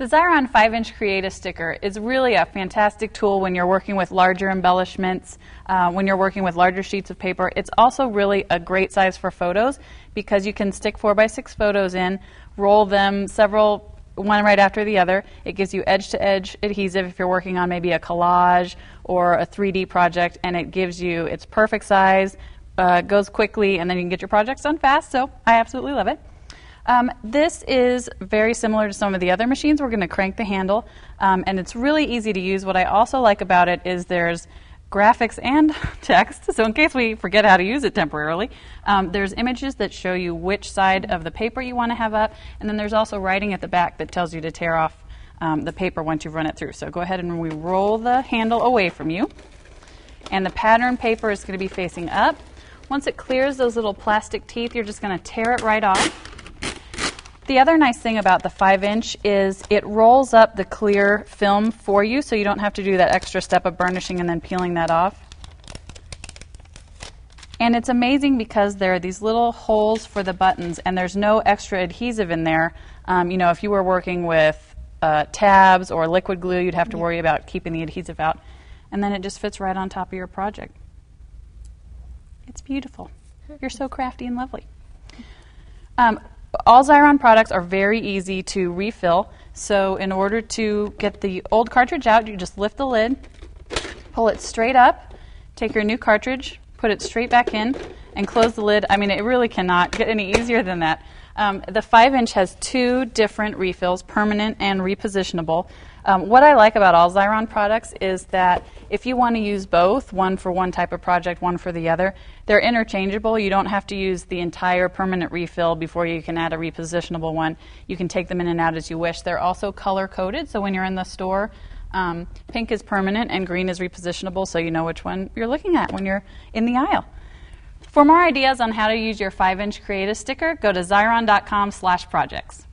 The Xyron 5 inch Create a Sticker is really a fantastic tool when you're working with larger embellishments, uh, when you're working with larger sheets of paper. It's also really a great size for photos because you can stick 4x6 photos in, roll them several, one right after the other. It gives you edge to edge adhesive if you're working on maybe a collage or a 3D project, and it gives you its perfect size, uh, goes quickly, and then you can get your projects done fast. So I absolutely love it. Um, this is very similar to some of the other machines. We're going to crank the handle, um, and it's really easy to use. What I also like about it is there's graphics and text, so in case we forget how to use it temporarily, um, there's images that show you which side of the paper you want to have up, and then there's also writing at the back that tells you to tear off um, the paper once you've run it through. So go ahead and we roll the handle away from you, and the pattern paper is going to be facing up. Once it clears those little plastic teeth, you're just going to tear it right off. The other nice thing about the 5 inch is it rolls up the clear film for you so you don't have to do that extra step of burnishing and then peeling that off. And it's amazing because there are these little holes for the buttons and there's no extra adhesive in there. Um, you know, if you were working with uh, tabs or liquid glue, you'd have to worry about keeping the adhesive out. And then it just fits right on top of your project. It's beautiful. You're so crafty and lovely. Um, all Xyron products are very easy to refill. So in order to get the old cartridge out, you just lift the lid, pull it straight up, take your new cartridge, put it straight back in, and close the lid. I mean, it really cannot get any easier than that. Um, the 5 inch has two different refills, permanent and repositionable. Um, what I like about all Xyron products is that if you want to use both, one for one type of project, one for the other, they're interchangeable. You don't have to use the entire permanent refill before you can add a repositionable one. You can take them in and out as you wish. They're also color coded, so when you're in the store, um, pink is permanent and green is repositionable, so you know which one you're looking at when you're in the aisle. For more ideas on how to use your 5-inch Create a Sticker, go to xyron.com slash projects.